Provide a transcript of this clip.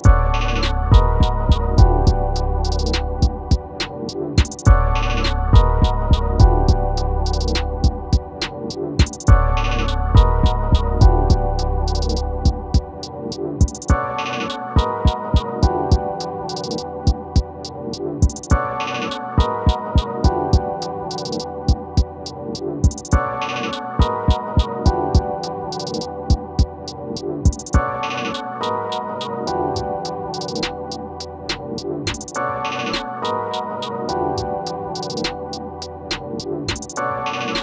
Música Música